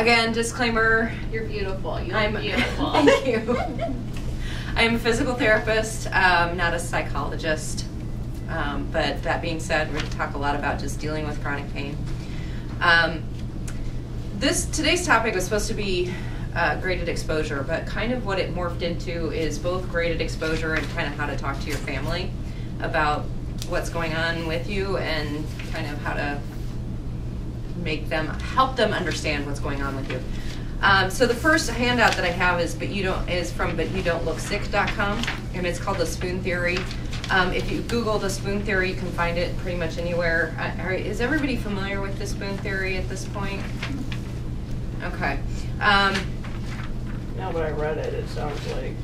again, disclaimer. You're beautiful. You I'm beautiful. Thank you. I'm a physical therapist, um, not a psychologist. Um, but that being said, we're going to talk a lot about just dealing with chronic pain. Um, this today's topic was supposed to be uh, graded exposure, but kind of what it morphed into is both graded exposure and kind of how to talk to your family about what's going on with you and kind of how to make them help them understand what's going on with you. Um, so the first handout that I have is but you don't is from but you don't look sick.com and it's called the spoon theory. Um, if you Google the spoon theory, you can find it pretty much anywhere. Uh, is everybody familiar with the spoon theory at this point? Okay. Um, Now that I read it, it sounds like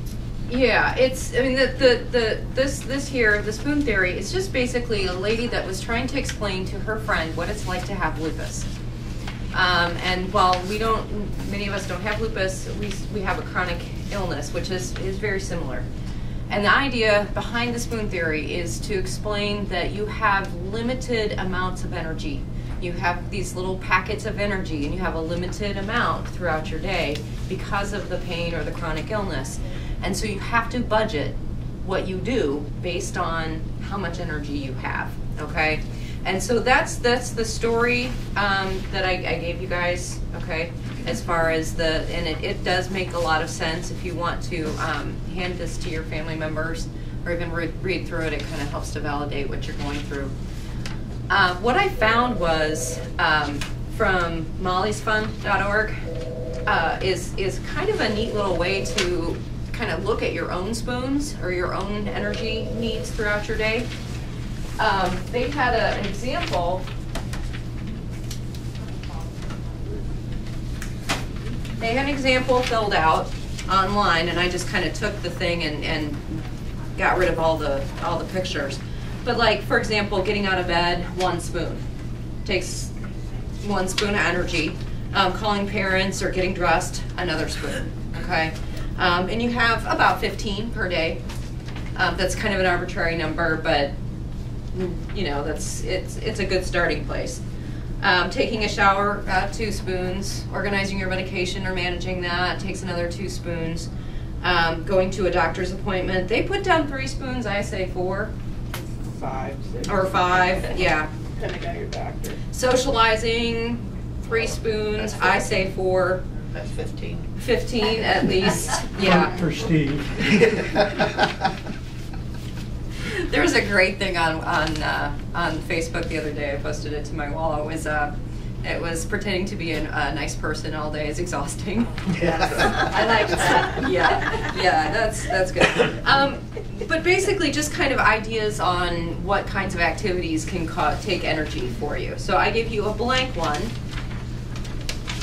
yeah, it's. I mean, the, the the this this here, the spoon theory. It's just basically a lady that was trying to explain to her friend what it's like to have lupus. Um, and while we don't, many of us don't have lupus, we we have a chronic illness, which is is very similar. And the idea behind the spoon theory is to explain that you have limited amounts of energy. You have these little packets of energy, and you have a limited amount throughout your day because of the pain or the chronic illness. And so you have to budget what you do based on how much energy you have. Okay, and so that's that's the story um, that I, I gave you guys. Okay, as far as the and it, it does make a lot of sense if you want to um, hand this to your family members or even re- read through it. It kind of helps to validate what you're going through. Uh, what I found was um, from mollysfund.org uh, is is kind of a neat little way to kind of look at your own spoons or your own energy needs throughout your day. Um, they had a, an example. They had an example filled out online, and I just kind of took the thing and, and got rid of all the all the pictures. But like, for example, getting out of bed, one spoon takes one spoon of energy. Um, calling parents or getting dressed, another spoon. Okay, um, and you have about 15 per day. Um, that's kind of an arbitrary number, but you know that's it's it's a good starting place. Um, taking a shower, uh, two spoons. Organizing your medication or managing that takes another two spoons. Um, going to a doctor's appointment, they put down three spoons. I say four five, six. or five. Yeah. Depending on your doctor. Socializing, three spoons. I say four. That's fifteen. 15 at least. Yeah. For Steve. There was a great thing on on uh, on Facebook the other day. I posted it to my wall. It was uh, it was pretending to be an, a nice person all day is exhausting. I like that. Yeah, yeah, that's that's good. Um, but basically, just kind of ideas on what kinds of activities can ca- take energy for you. So I give you a blank one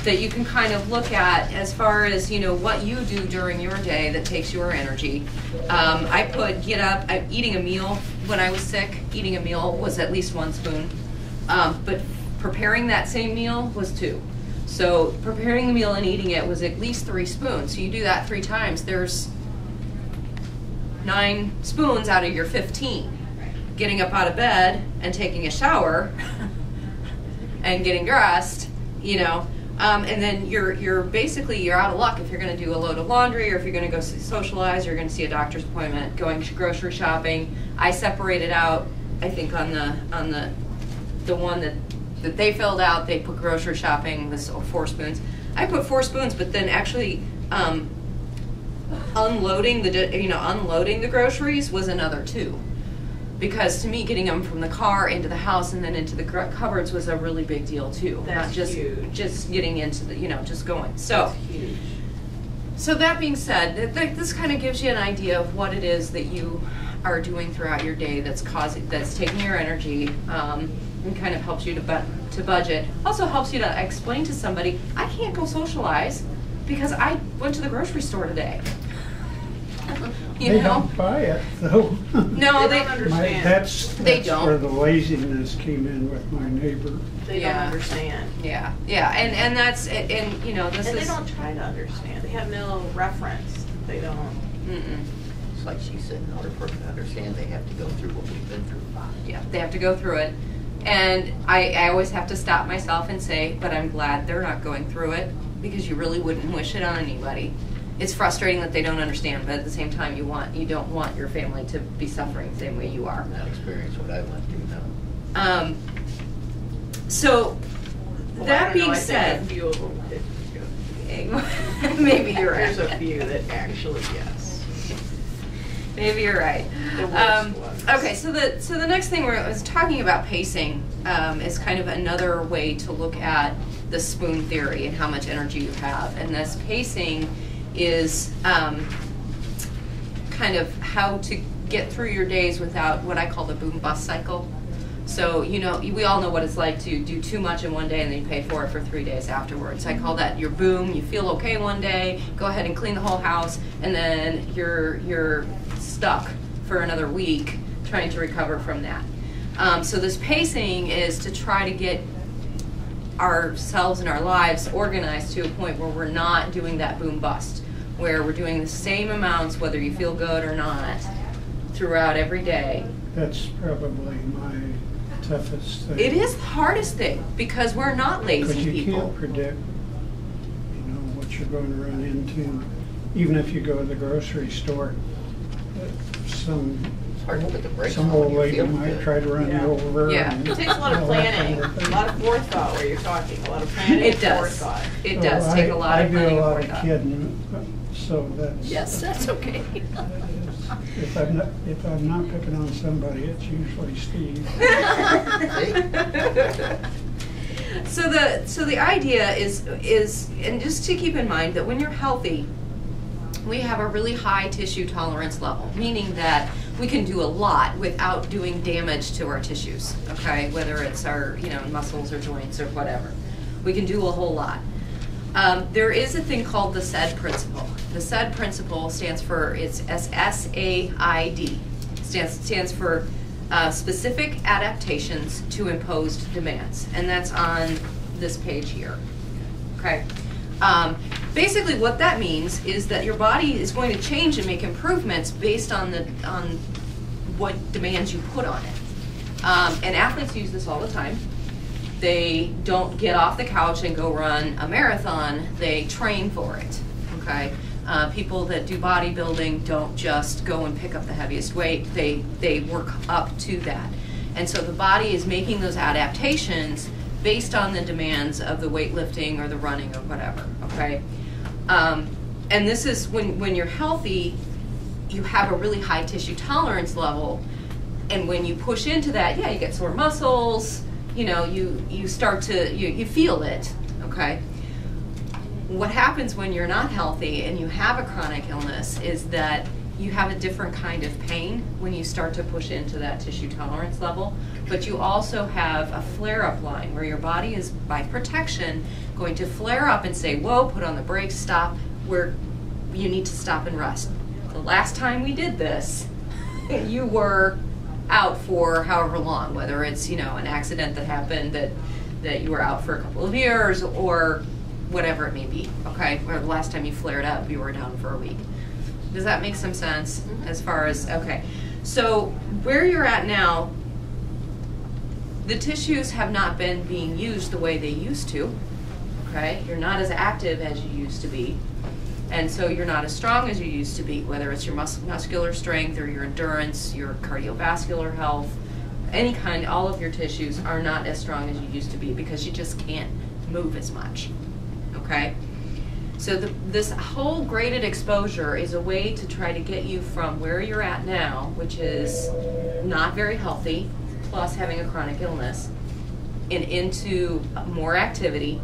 that you can kind of look at as far as you know what you do during your day that takes your energy. Um, I put get up. I, eating a meal when I was sick. Eating a meal was at least one spoon, um, but preparing that same meal was two. So preparing the meal and eating it was at least three spoons. So you do that three times. There's nine spoons out of your 15. Getting up out of bed and taking a shower and getting dressed, you know, um, and then you're you're basically you're out of luck if you're going to do a load of laundry or if you're going to go socialize, you're going to see a doctor's appointment, going grocery shopping. I separated out. I think on the on the the one that that they filled out, they put grocery shopping was four spoons. I put four spoons, but then actually um, unloading the you know unloading the groceries was another two because to me getting them from the car into the house and then into the gr- cupboards was a really big deal too not That's just huge. just getting into the you know just going so That's huge. so that being said th- th- this kind of gives you an idea of what it is that you are doing throughout your day that's causing that's taking your energy um, and kind of helps you to bu- to budget also helps you to explain to somebody i can't go socialize because i went to the grocery store today you They know don't buy it, though. no They they, don't My- understand. That's, They that's don't. where the laziness came in with my neighbor. They Yeah. don't understand. Yeah, yeah, and and that's and, and you know this And they is don't try to understand. They have no reference. They don't. mm-mm. It's like she said, in order for them to understand, they have to go through what we've been through. yeah they have to go through it, and I I always have to stop myself and say, but I'm glad they're not going through it because you really wouldn't wish it on anybody. It's frustrating that they don't understand, but at the same time, you want you don't want your family to be suffering the same way you are. Not experience what I went through now. Um, so Well, I that don't know, being I think said, a few of them maybe you're right. There's a few that actually, yes. Maybe you're right. Um, okay, so the so the next thing we're I was talking about pacing um, is kind of another way to look at the spoon theory and how much energy you have, and this pacing is um, kind of how to get through your days without what I call the boom bust cycle. So, you know, we all know what it's like to do too much in one day and then you pay for it for three days afterwards. I call that your boom. You feel okay one day, go ahead and clean the whole house, and then you're you're stuck for another week trying to recover from that. Um, so this pacing is to try to get ourselves and our lives organized to a point where we're not doing that boom bust, where we're doing the same amounts whether you feel good or not throughout every day. That's probably my toughest thing. It is the hardest thing because we're not lazy Because lazy you people. can't predict, you know, what you're going to run into. Even if you go to the grocery store, some, It's hard to put the brakes some old lady might good. try to run you over. Yeah. and It takes a lot of planning, kind of a lot of forethought where you're talking, a lot of planning It and does. forethought. It Oh, does take a I- lot of planning I do a lot of forethought. kidding, so that's. Yes, that's okay. If I'm not, if I'm not picking on somebody, it's usually Steve. so the so the idea is is and just to keep in mind that when you're healthy we have a really high tissue tolerance level meaning that we can do a lot without doing damage to our tissues okay whether it's our you know muscles or joints or whatever we can do a whole lot um, there is a thing called the SAID principle. The SAID principle stands for it's S S A I D stands stands for uh, specific adaptations to imposed demands, and that's on this page here. Okay. Um, basically, what that means is that your body is going to change and make improvements based on the on what demands you put on it. Um, and athletes use this all the time they don't get off the couch and go run a marathon, they train for it. Okay? Uh, people that do bodybuilding don't just go and pick up the heaviest weight, they, they work up to that. And so the body is making those adaptations based on the demands of the weightlifting or the running or whatever. Okay? Um, and this is when, when you're healthy, you have a really high tissue tolerance level and when you push into that yeah you get sore muscles you know you you start to you, you feel it okay? What happens when you're not healthy and you have a chronic illness is that you have a different kind of pain when you start to push into that tissue tolerance level but you also have a flare up line where your body is by protection going to flare up and say whoa put on the brakes stop. Where you need to stop and rest. The last time we did this you were out for however long, whether it's you know an accident that happened that that you were out for a couple of years or whatever it may be. Okay, or the last time you flared up, you were down for a week. Does that make some sense mm-hmm. as far as okay? So where you're at now, the tissues have not been being used the way they used to. Okay, you're not as active as you used to be and so you're not as strong as you used to be, whether it's your mus- muscular strength or your endurance, your cardiovascular health, any kind, all of your tissues are not as strong as you used to be because you just can't move as much. Okay? So the, this whole graded exposure is a way to try to get you from where you're at now, which is not very healthy, plus having a chronic illness, and into more activity,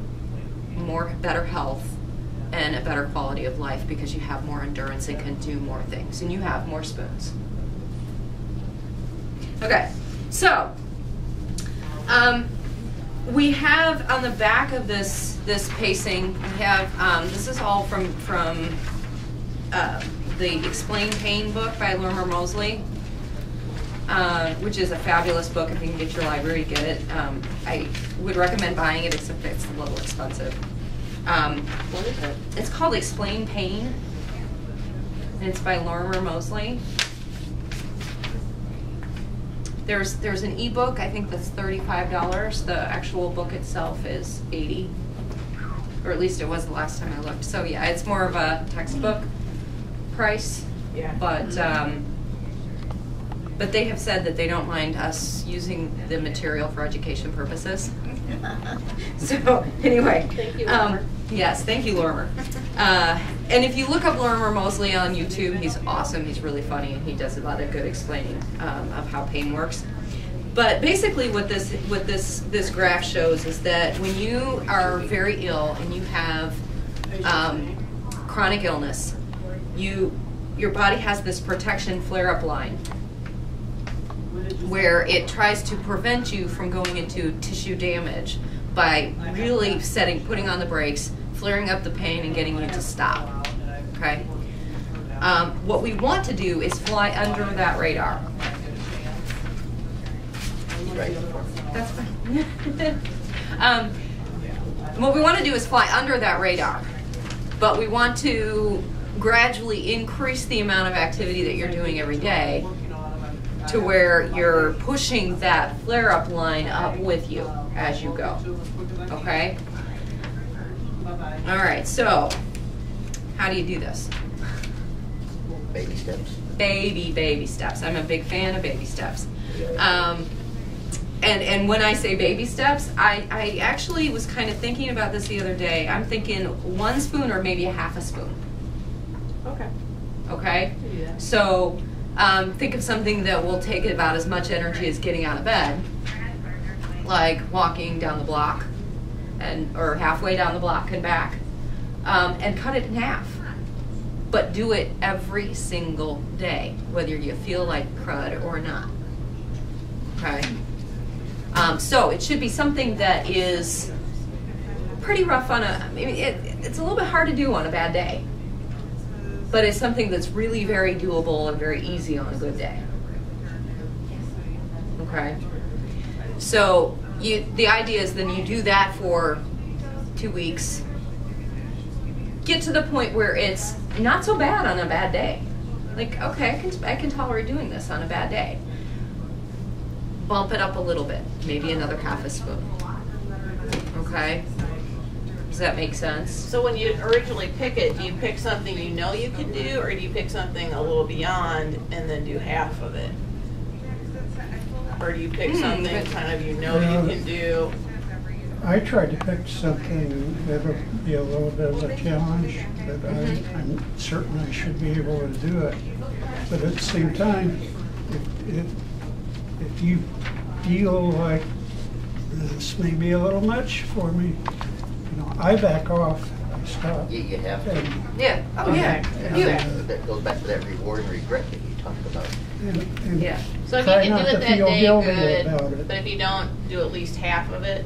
more better health, and a better quality of life because you have more endurance and can do more things and you have more spoons. Okay, so um, we have on the back of this this pacing we have um, this is all from from uh, the Explain Pain book by Lorimer Moseley. Uh, which is a fabulous book. If you can get your library, get it. Um, I would recommend buying it, except it's a little expensive. Um, What is it? it's called Explain Pain, and it's by Lorimer Moseley. There's there's an ebook. I think that's thirty five dollars. The actual book itself is eighty. or at least it was the last time I looked. So yeah, it's more of a textbook price, Yeah. but, um, but they have said that they don't mind us using the material for education purposes. So, anyway. Thank you, um, Yes, thank you, Lorimer. Uh, and if you look up Lorimer Moseley on YouTube, he's awesome. He's really funny, and he does a lot of good explaining um, of how pain works. But basically, what this what this this graph shows is that when you are very ill and you have um, chronic illness, you your body has this protection flare up line where it tries to prevent you from going into tissue damage by really setting, putting on the brakes, flaring up the pain, and getting you to stop. Okay? Um, what we want to do is fly under that radar. Right. That's fine. um, what we want to do is fly under that radar, but we want to gradually increase the amount of activity that you're doing every day to where you're pushing that flare up line up with you as you go. Okay? All right, so how do you do this? Baby steps. Baby, baby steps. I'm a big fan of baby steps. Um, and and when I say baby steps, I, I actually was kind of thinking about this the other day. I'm thinking one spoon or maybe a half a spoon. Okay. Okay? can do that. So um, think of something that will take about as much energy as getting out of bed, like walking down the block, and or halfway down the block and back, um, and cut it in half. But do it every single day, whether you feel like crud or not. Okay. Um, so it should be something that is pretty rough on a. I mean, it, it's a little bit hard to do on a bad day but it's something that's really very doable and very easy on a good day. Okay. So you, the idea is then you do that for two weeks. Get to the point where it's not so bad on a bad day. Like, okay, I can I can tolerate doing this on a bad day. Bump it up a little bit, maybe another half a spoon. Okay. Does that make sense? So when you originally pick it, do you pick something you know you can do, or do you pick something a little beyond and then do half of it? Or do you pick Hmm, something kind of you know you can do? I tried to pick something that would be a little bit of a challenge, but I, I'm certain I should be able to do it. But at the same time, if, if, if you feel like this may be a little much for me, you know, I back off, I stop. You, you have to. And, Yeah. Oh yeah. Okay. You- Okay. That goes back to that reward and regret that you talked about. and, and Yeah. So if Try you can not do to it that feel day, guilty good. about it. But if you don't do at least half of it,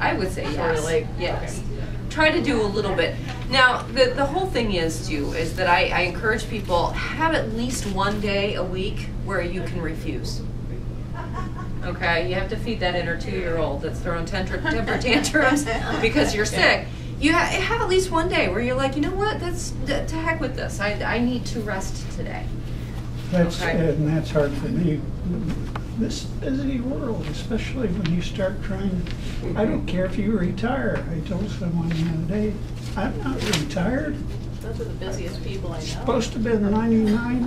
I would say Sort yes. of like- yes. Try to do a little bit. Now, the, the whole thing is, too, is that I, I encourage people have at least one day a week where you can refuse. Okay, you have to feed that inner two-year-old that's throwing temper, temper tantrums because you're sick. You ha- have at least one day where you're like, you know what? That's to to heck with this. I, I need to rest today. That's, Okay. and that's hard for me. This busy world, especially when you start trying, I don't mm-hmm. care if you retire. I told someone the other day, I'm not retired. those are the busiest people I know. Supposed to be the ninety-nine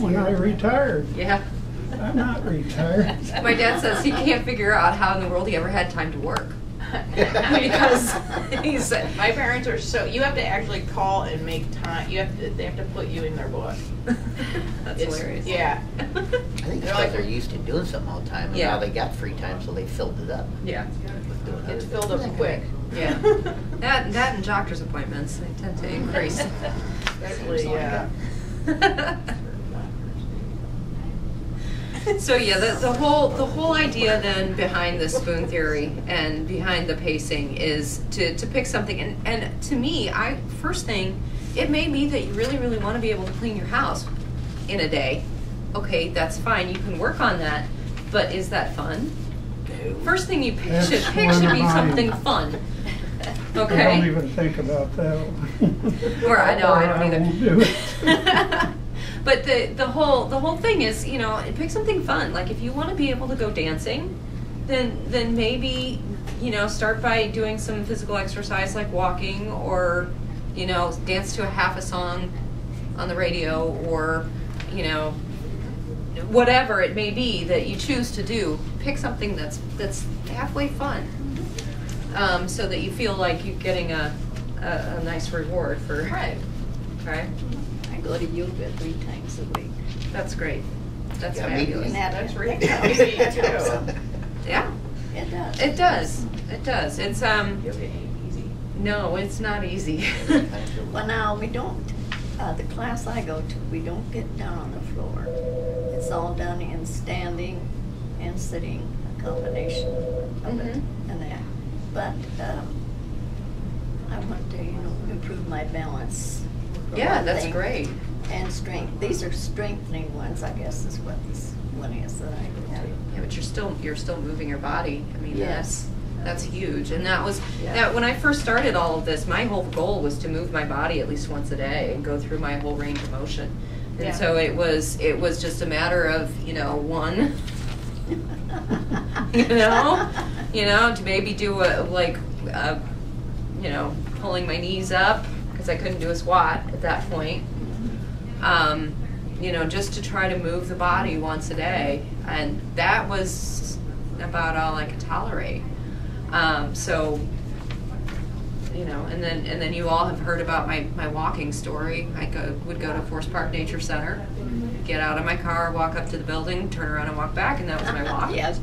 when I retired. Yeah. I'm not retired. My dad says he can't figure out how in the world he ever had time to work because he's My parents are so, you have to actually call and make time, you have to, they have to put you in their book. That's It's- hilarious. Yeah. I think They're it's like- because they're used to doing something all the time, and Yeah. now they got free time, so they filled it up Yeah. with doing other It's filled up quick. Yeah. That that and doctor's appointments they tend to increase. Especially, yeah. so yeah, the, the whole the whole idea then behind the spoon theory and behind the pacing is to, to pick something and, and to me, I first thing, it may be that you really, really want to be able to clean your house in a day. Okay, that's fine. You can work on that, but is that fun? First thing you pick, That's should pick should be one of something mine. fun. I don't Okay. even think about that one. Or I know, I don't Or either. won't do it. but the the whole the whole thing is, you know, pick something fun. Like if you want to be able to go dancing, then then maybe you know, start by doing some physical exercise like walking or, you know, dance to a half a song on the radio or, you know, whatever it may be that you choose to do. Pick something that's that's halfway fun, um, so that you feel like you're getting a, a, a nice reward for. Right. Okay, I go to yoga three times a week. that's great. That's Yeah, me fabulous. And that- That's really that easy helps. too. Yeah, It does. it does. It does. It's um. Yoga ain't easy. No, it's not easy. Well, now, we don't, uh, the class I go to, we don't get down on the floor. It's all done in standing and sitting, a combination of it Mhm. and that. But, um, I want to, you know, improve my balance. Yeah, that's thing, great. And strength. These are strengthening ones, I guess, is what this one is that I go to. Yeah, but you're still you're still moving your body. I mean, Yes. that's that's huge. And that was Yeah. that when I first started all of this, my whole goal was to move my body at least once a day and go through my whole range of motion. And Yeah. so it was it was just a matter of you know one, you know, you know to maybe do a like a, you know pulling my knees up because I couldn't do a squat at that point. Um, you know, just to try to move the body once a day, and that was about all I could tolerate. Um, so, you know, and then and then you all have heard about my my walking story. I go, would go to Forest Park Nature Center, get out of my car, walk up to the building, turn around and walk back, and that was my walk. Yes.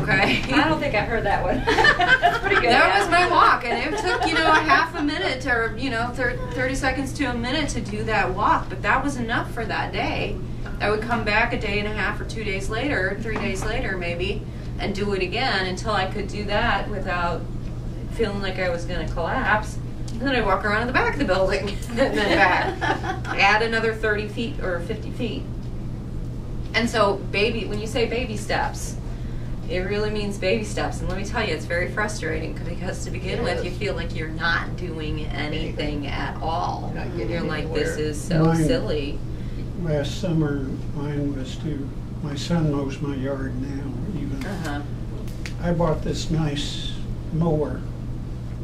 Okay. I don't think I heard that one. That's pretty good. That was my walk, and it took you know a half a minute or you know thir- thirty seconds to a minute to do that walk, but that was enough for that day. I would come back a day and a half or two days later, three days later maybe, and do it again until I could do that without feeling like I was going to collapse. And then I'd walk around in the back of the building and then back, add another thirty feet or fifty feet. And so, baby, when you say baby steps, it really means baby steps. And let me tell you, it's very frustrating because to begin with, you feel like you're not doing anything at all. You're You're like, this is so Mine- silly. Last summer, mine was to, my son mows my yard now even. Uh-huh. I bought this nice mower,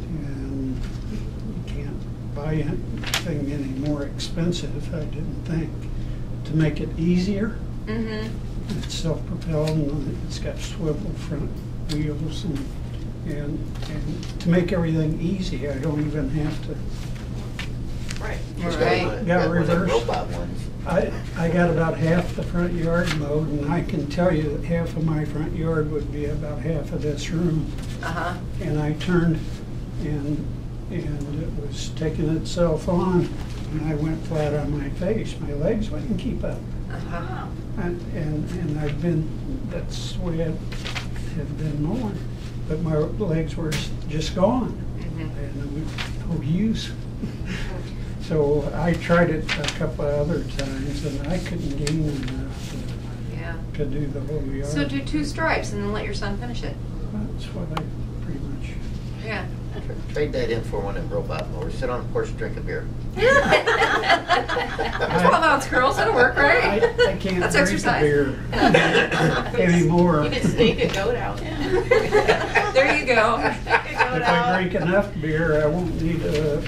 and you can't buy anything any more expensive, I didn't think. To make it easier, Mm-hmm. It's self-propelled and it's got swivel front wheels and, and, and to make everything easy, I don't even have to, Right. Just Right. got one- Got got one of the reverse. robot ones. I, I got about half the front yard mowed and I can tell you that half of my front yard would be about half of this room. Uh-huh. And I turned and, and it was taking itself on and I went flat on my face. My legs wouldn't keep up. Uh-huh. And, and, and I've been, that's the way I have been mowing. But my legs were just gone Mhm. and no use. So I tried it a couple of other times and I couldn't gain enough Yeah. to, to do the whole yard. So do two stripes and then let your son finish it. That's what I pretty much. Yeah. Trade that in for one of the robot mowers. Sit on the porch, drink a beer. Twelve ounce curls, that'll work, I, right? I can't That's drink a exercise. beer anymore. You can stake a goat out. There you go. Stake a goat If I out. drink enough beer, I won't need a.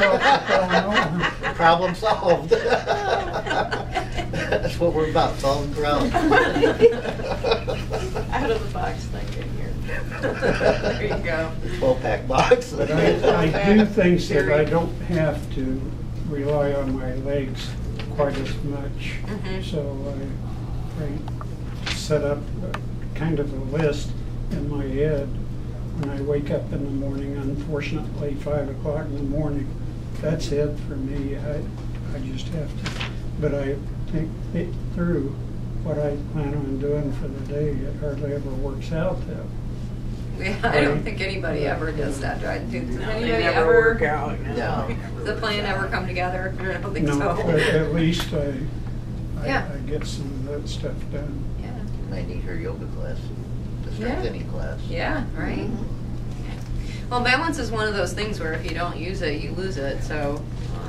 Uh, problem solved. That's what we're about, solving problems. Out of the box thinking here. There you go. Twelve pack box. But I, I do think that I don't have to rely on my legs quite as much. Mhm. So I, I set up a- kind of a list in my head when I wake up in the morning, unfortunately, five o'clock in the morning. That's it for me. I, I just have to, but I think it through what I plan on doing for the day. It hardly ever works out though. Yeah, I don't think anybody ever does that. Do I- do- Does No, anybody they never ever, work out. No. does the plan ever come together? I don't think No, so. but at least I, I, Yeah. I get some of that stuff done. Yeah, I need her yoga class, the strengthening class. yeah, right? Well, balance is one of those things where if you don't use it, you lose it, so,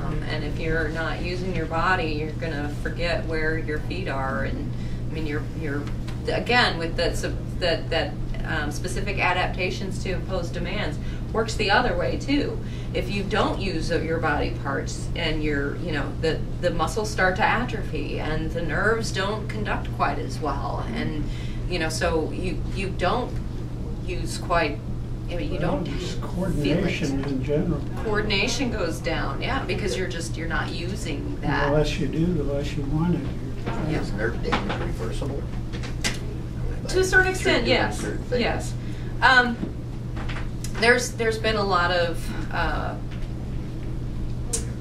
um, and if you're not using your body, you're gonna forget where your feet are, and, I mean, you're, you're, again, with that, sub- that, that um, specific adaptations to impose demands works the other way too. If you don't use your body parts and your, you know, the, the muscles start to atrophy and the nerves don't conduct quite as well. And, you know, so you, you don't use quite, I mean, you don't Just feel it. Coordination in general. Coordination goes down, yeah, because you're just, you're not using that. The that. less you do, the less you want it. Yeah. Is nerve damage reversible? To a certain extent, yes, yes. Um, there's, there's been a lot of, uh,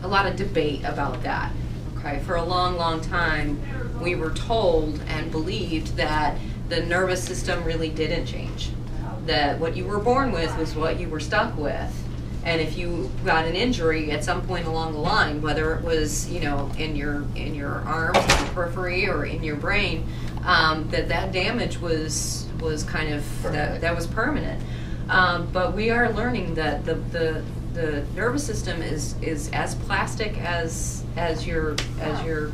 a lot of debate about that, okay? For a long, long time, we were told and believed that the nervous system really didn't change. That what you were born with was what you were stuck with. And if you got an injury at some point along the line, whether it was, you know, in your, in your arms, in your periphery, or in your brain, um, that that damage was, was kind of, that, that was permanent. Um, but we are learning that the, the, the nervous system is, is as plastic as, as your, as your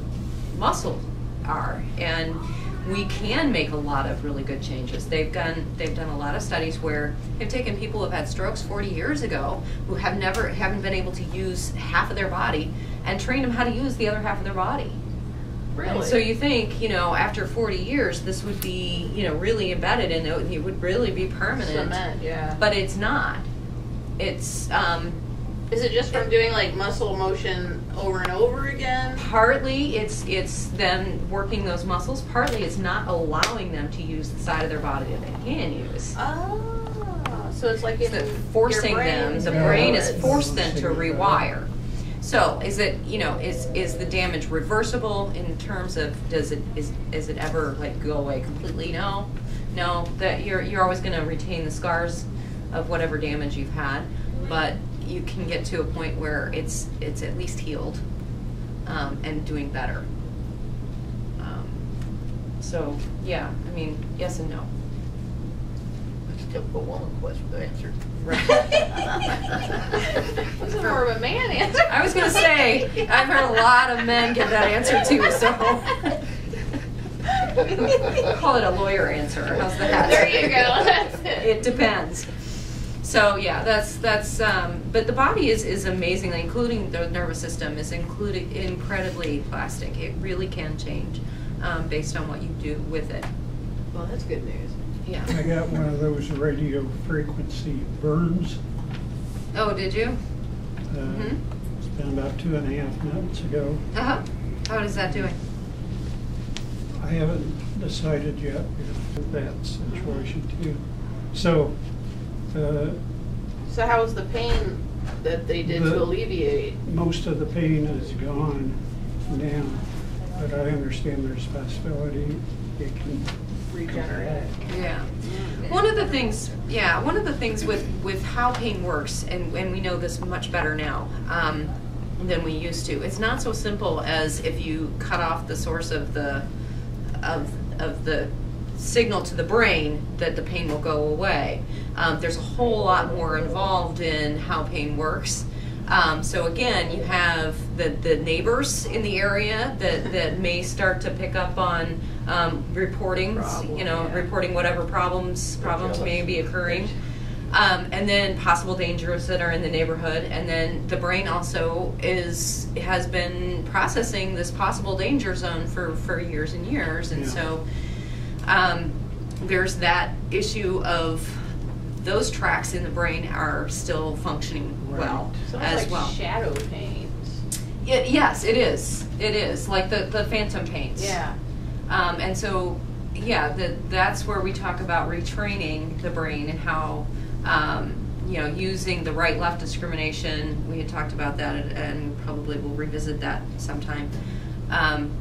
muscle are. And we can make a lot of really good changes. They've done, they've done a lot of studies where they've taken people who've had strokes 40 years ago, who have never, haven't been able to use half of their body, and trained them how to use the other half of their body. And Really? so you think, you know, after 40 years, this would be, you know, really embedded and it would- it would really be permanent. Cement, yeah. But it's not. It's um, Is it just from doing like muscle motion over and over again? partly it's it's them working those muscles. Partly it's not allowing them to use the side of their body that they can use. Ah, so it's like It's in that your forcing brain them. The Yeah. brain is It's- forced them to rewire. So is it you know is is the damage reversible in terms of does it is is it ever like go away completely? No, no. That you're you're always going to retain the scars of whatever damage you've had, but you can get to a point where it's it's at least healed um, and doing better. Um, so yeah, I mean yes and no. That's a typical woman question to answer. This is more of a man answer. I was gonna say, I've heard a lot of men give that answer too, so. Call it a lawyer answer, how's that? There you go, that's it. It depends. So, yeah, that's, that's, um, but the body is, is amazingly, including the nervous system, is included incredibly plastic. It really can change, um, based on what you do with it. Well, that's good news. Yeah. I got one of those radio frequency burns. Oh, did you? uh, Mhm. It's been about two and a half months ago. Uh-huh. How is that doing? I haven't decided yet if that situation too. So, uh, So how was the pain that they did The- to alleviate? most of the pain is gone now, but I understand there's possibility it can come Regenerate. Yeah. One of the things, yeah, one of the things with, with how pain works, and, and we know this much better now um, than we used to. It's not so simple as if you cut off the source of the of of the signal to the brain that the pain will go away. Um, there's a whole lot more involved in how pain works. Um, so again, you have the, the neighbors in the area that, that may start to pick up on um, reporting, you know, yeah. reporting whatever problems problems may be occurring. Um, and then possible dangers that are in the neighborhood, and then the brain also is has been processing this possible danger zone for, for years and years, and Yeah. so um, there's that issue of those tracks in the brain are still functioning well So as it's like well. shadow pains. Y- yes, it is. It is like the the phantom pains. Yeah. Um, and so, yeah, the, that's where we talk about retraining the brain and how, um, you know, using the right left discrimination. We had talked about that and, and probably we'll revisit that sometime. Um,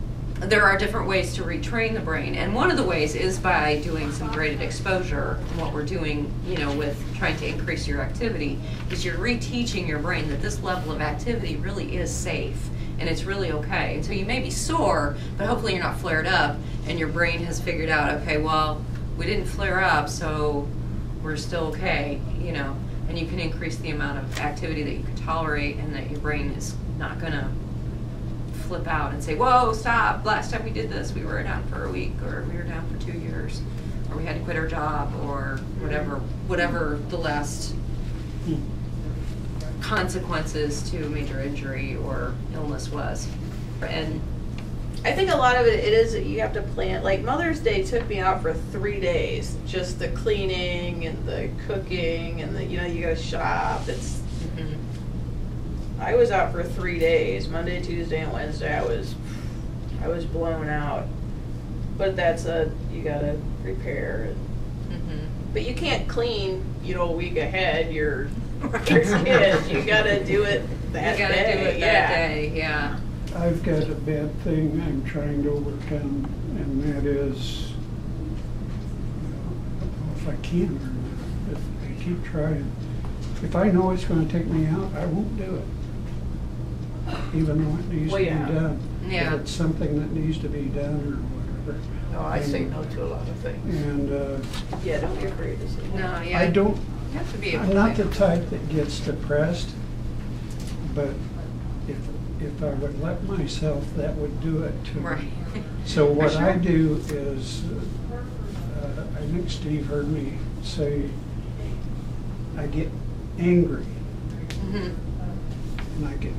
there are different ways to retrain the brain, and one of the ways is by doing some graded exposure. What we're doing, you know, with trying to increase your activity, is you're reteaching your brain that this level of activity really is safe and it's really okay. And so you may be sore, but hopefully you're not flared up, and your brain has figured out, okay, well, we didn't flare up, so we're still okay, you know. And you can increase the amount of activity that you can tolerate, and that your brain is not gonna flip out and say, "Whoa, stop! Last time we did this, we were down for a week, or we were down for two years, or we had to quit our job, or whatever, whatever the last consequences to a major injury or illness was. And, I think a lot of it, it is that you have to plan. Like Mother's Day took me out for three days, just the cleaning and the cooking and the you know you gotta shop. It's mhm. I was out for three days, Monday, Tuesday, and Wednesday. I was I was blown out. But that's a you gotta prepare. Mhm. But you can't clean you know a week ahead. Your Right. your kids. You gotta do it that You gotta day. do it yeah. that day, yeah. I've got a bad thing I'm trying to overcome, and that is, I don't know if I can or not, if I keep trying. If I know it's gonna take me out, I won't do it, even though it needs to Well, be yeah. done. Yeah. If it's something that needs to be done or whatever. No, I say no to a lot of things. And, uh, Yeah, don't be afraid to say No, yeah. I don't, You have to be able I'm to. not the type that gets depressed, but if, if I would let myself, that would do it to me. Right. So what For I do is, uh, I think Steve heard me say, I get angry Mhm. and I get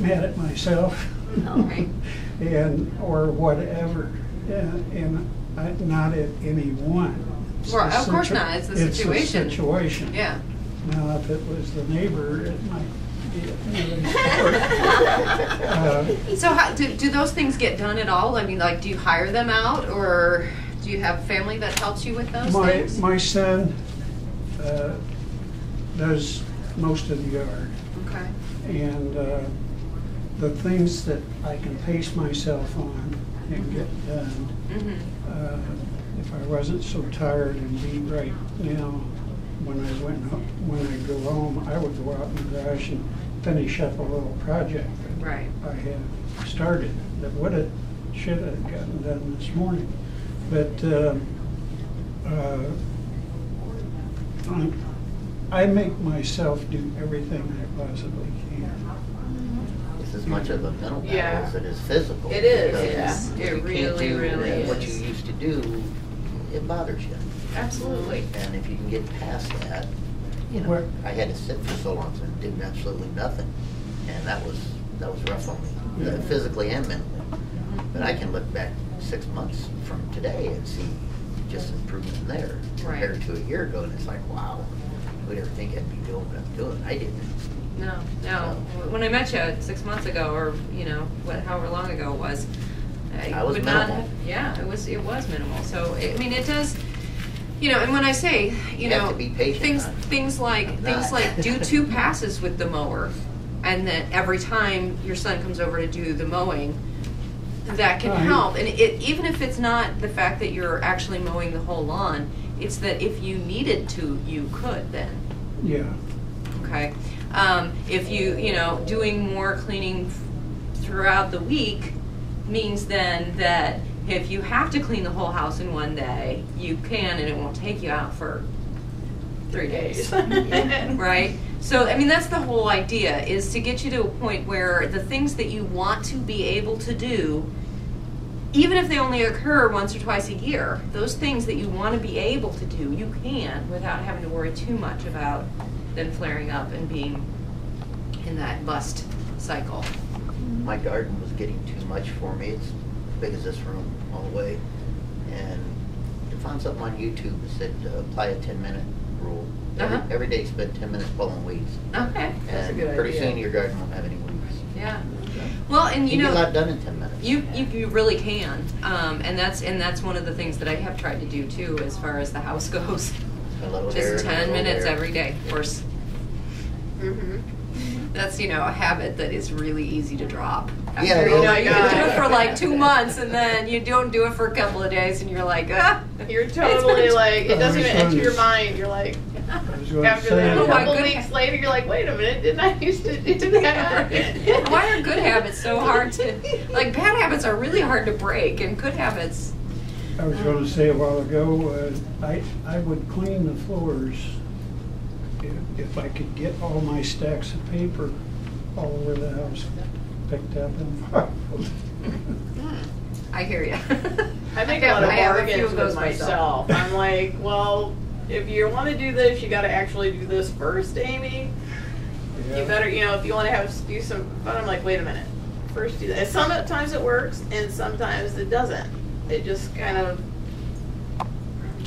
mad at myself. Okay. And, or whatever, and, and I, not at anyone. It's the of course situ- not. It's the situation. It's the situation. Yeah. Now, if it was the neighbor, it might be another story. Uh, So how, do, do those things get done at all? I mean, like, do you hire them out or do you have family that helps you with those My, things? my son uh, does most of the yard, Okay. and uh, the things that I can pace myself on and get done, Mm-hmm. uh, if I wasn't so tired and beat right now, when I went, ho- when I go home, I would go out in the garage and finish up a little project that Right. I had started, that would have, should have gotten done this morning. But, um, uh, I- I make myself do everything I possibly can. It's as much of a mental battle Yeah. as it is physical. It is, because yeah. if It you can't really, do really What is. you used to do, it bothers you. Absolutely. And if you can get past that, you know, Where- I had to sit for so long and do absolutely nothing. And that was, that was rough on me, uh, physically and mentally. But I can look back six months from today and see just improvement there compared to a year ago. And it's like, wow, who'd ever think I'd be doing what I'm doing? I didn't. No, no. When I met you six months ago, or you know, what, however long ago it was, I, I was would not. minimal. Have, yeah, it was. It was minimal. So I mean, it does. You know, and when I say, you, You know, have to be patient, things, hon. things like I'm things not. like do two passes with the mower, and then every time your son comes over to do the mowing, that can Right. help. And it, even if it's not the fact that you're actually mowing the whole lawn, it's that if you needed to, you could then Yeah, okay? Um, if you, you know, doing more cleaning throughout the week means then that if you have to clean the whole house in one day, you can and it won't take you out for three days. right? So, I mean, that's the whole idea is to get you to a point where the things that you want to be able to do, even if they only occur once or twice a year, those things that you want to be able to do, you can without having to worry too much about them flaring up and being in that bust cycle. my garden was getting too much for me. It's as big as this room all the way. And I found something on YouTube that said uh, apply a 10 minute rule. Every, Uh-huh. every day spend 10 minutes pulling weeds. Okay. That's a and good pretty idea. soon your garden won't have any weeds. Yeah. Well, and you You know, get a lot done in 10 minutes. You, you, you really can, um, and that's and that's one of the things that I have tried to do too, as far as the house goes. A little here Just a ten little minutes there. every day. Of course, Mm-hmm. that's you know a habit that is really easy to drop. After, Yeah, you know, well- you can do it for like two months, and then you don't do it for a couple of days, and you're like, ah. You're totally like it doesn't even enter your mind. You're like I was gonna after that Oh a my couple goodness. weeks later, you're like, wait a minute, didn't I used to do that? Why are good habits so hard to like? Bad habits are really hard to break, and good habits. I was gonna say a while ago, uh, I, I would clean the floors if, if I could get all my stacks of paper all over the house picked up and filed. Hmm, I hear you. I make a lot of I have a few bargains of with those myself. I'm like, well, if you want to do this, you got to actually do this first, Amy. You better, you know, if you want to have do some fun, I'm like, wait a minute, first do that. And sometimes it works, and sometimes it doesn't. It just kind of.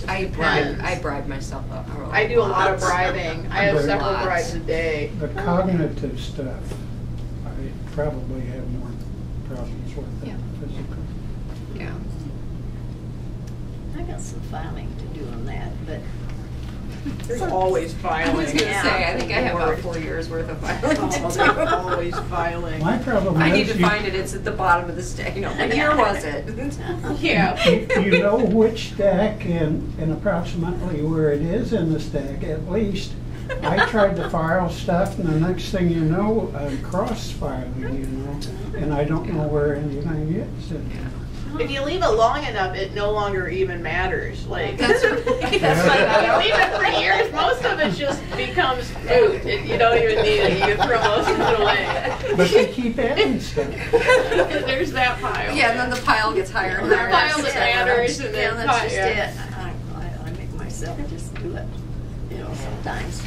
Just I depends. bribe, I bribe myself up. I do a lot of bribing. I have Very several lots. bribes a day. The cognitive stuff, I probably have more problems with Yeah. than physical. Yeah. I got some filing to do on that, but There's always filing. I was gonna say, I think I have about four years worth of filing Oh, to there's always filing. My problem I need is to you- find it, it's at the bottom of the stack, you know, what year was it? Yeah. You you know which stack and, and approximately where it is in the stack, at least. I tried to file stuff and the next thing you know, I'm cross-filing, you know, and I don't know where anything is. and- If you leave it long enough, it no longer even matters. Like That's if right. you leave it for years, most of it just becomes moot. It, you don't even need it. You throw most of it away. But they keep adding stuff. There's that pile. Yeah, and then the pile gets higher and The higher. pile that matters, and Yeah, that's pi- just yeah. it. I, I, I make myself just do it, you know, sometimes.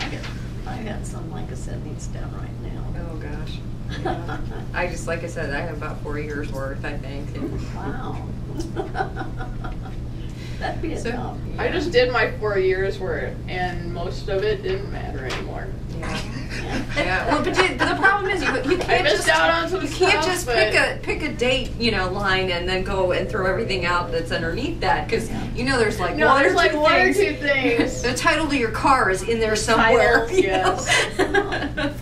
I got, I got some, like I said, needs done right now. Oh, gosh. I just, like I said, I have about four years worth, I think. and- Wow. That'd be So, enough. I just did my four years worth, and most of it didn't matter anymore. Yeah. Yeah, well, but, you, but the problem is you, you I can't missed just out on some you can't stuff, just but- pick a pick a date you know line and then go and throw everything out that's underneath that because Yeah. you know there's like No, one there's or like two one or things. two things. The title to your car is in there somewhere. title, you know? yes.